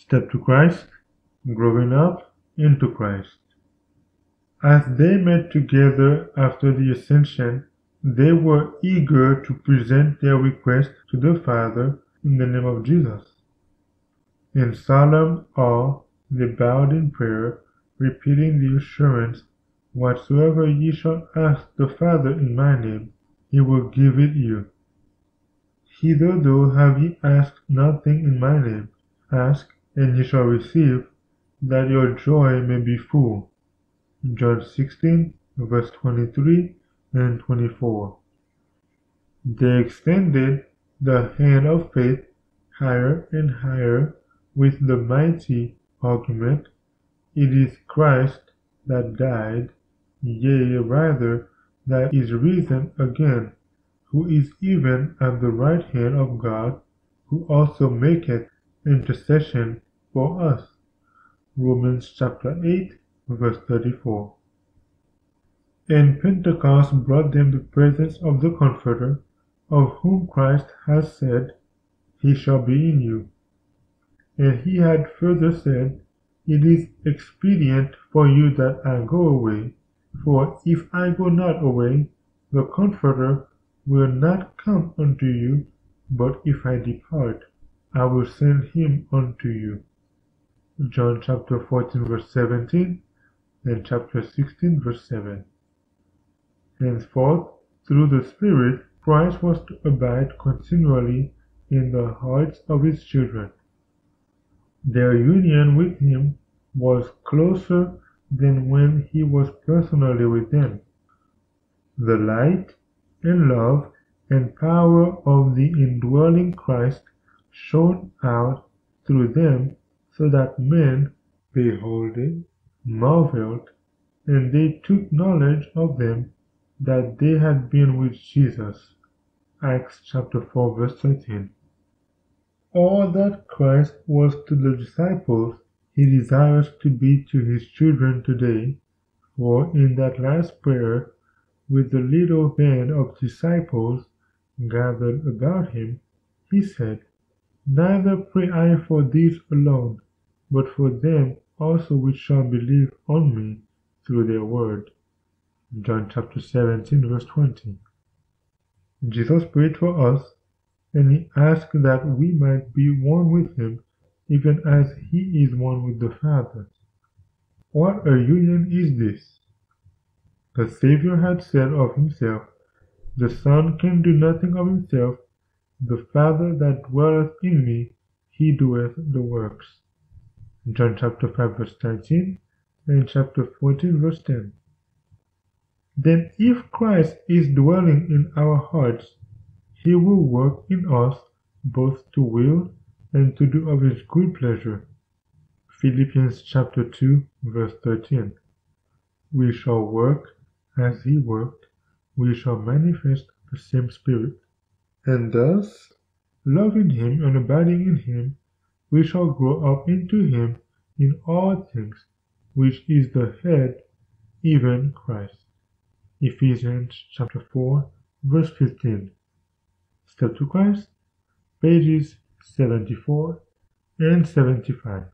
Step to Christ, growing up into Christ. As they met together after the ascension, they were eager to present their request to the Father in the name of Jesus. In solemn awe, they bowed in prayer, repeating the assurance, Whatsoever ye shall ask the Father in my name, he will give it you. Hitherto have ye asked nothing in my name. Ask, and ye shall receive, that your joy may be full. John 16, verse 23 and 24. They extended the hand of faith higher and higher with the mighty argument, It is Christ that died, yea, rather, that is risen again, who is even at the right hand of God, who also maketh intercession for us. Romans chapter 8, verse 34. And Pentecost brought them the presence of the Comforter, of whom Christ has said, He shall be in you. And he had further said, It is expedient for you that I go away, for if I go not away, the Comforter will not come unto you, but if I depart, I will send him unto you. John chapter 14, verse 17 and chapter 16, verse 7. Henceforth, through the Spirit, Christ was to abide continually in the hearts of his children. Their union with him was closer than when he was personally with them. The light and love and power of the indwelling Christ shone out through them so that men, beholding, marveled, and they took knowledge of them that they had been with Jesus. Acts chapter 4 verse 13. All that Christ was to the disciples, he desires to be to his children today, for in that last prayer, with the little band of disciples gathered about him, he said, Neither pray I for these alone, but for them also which shall believe on me through their word. John chapter 17, verse 20. Jesus prayed for us, and he asked that we might be one with him, even as he is one with the Father. What a union is this! The Savior had said of himself, The Son can do nothing of himself, the Father that dwelleth in me, he doeth the works. John chapter 5 verse 19 and chapter 14 verse 10. Then if Christ is dwelling in our hearts, he will work in us both to will and to do of his good pleasure. Philippians chapter 2 verse 13. We shall work as he worked, we shall manifest the same spirit. And thus, loving him and abiding in him, we shall grow up into him in all things, which is the head, even Christ. Ephesians chapter 4, verse 15. Step to Christ, pages 74 and 75.